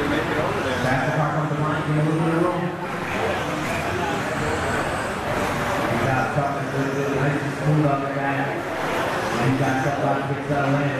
didn't You got to do. To get.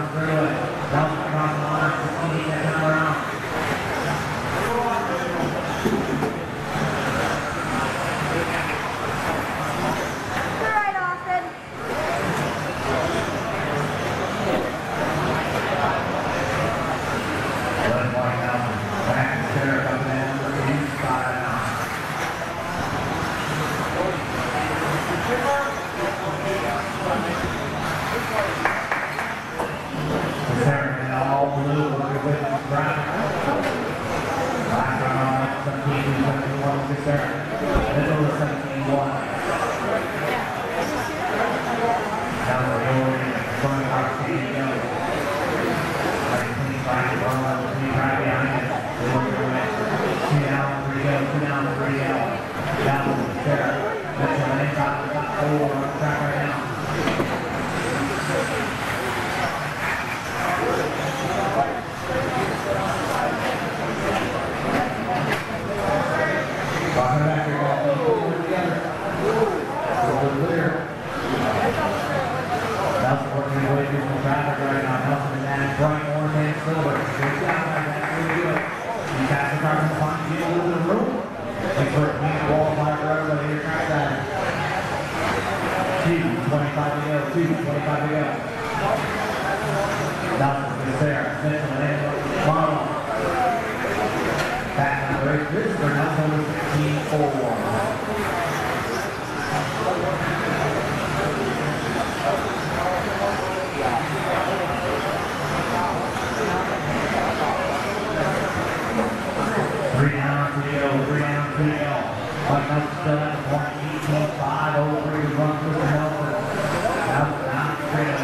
sir. That's over 17 1. Convert Matt 25 to go, two, 25 to go. Dawson's there. Oh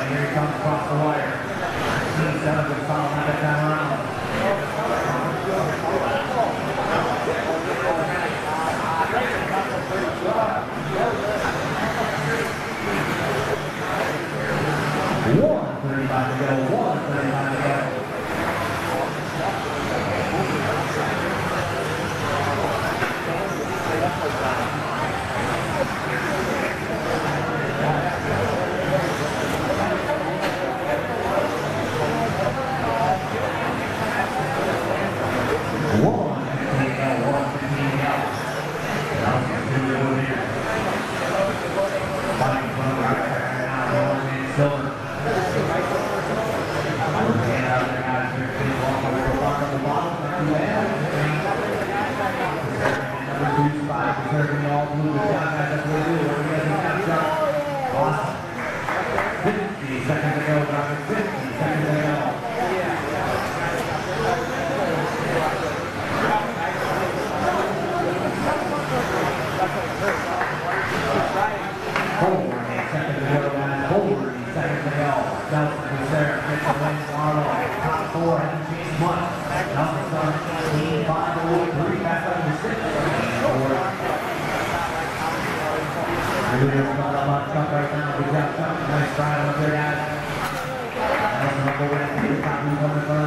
Here he comes across the wire. He's done a good foul, not a time around. Hallelujah. Holborn, second to go line, Holborn, second to go. Nelson was there, gets the win, top four, and James Munt. Nelson on 15, 5 0, 3, back up to 6. Four. I knew there was not a right now. Good job, Chuck. Nice try up there. third out. Top, move.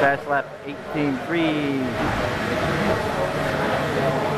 Fast lap 18.3.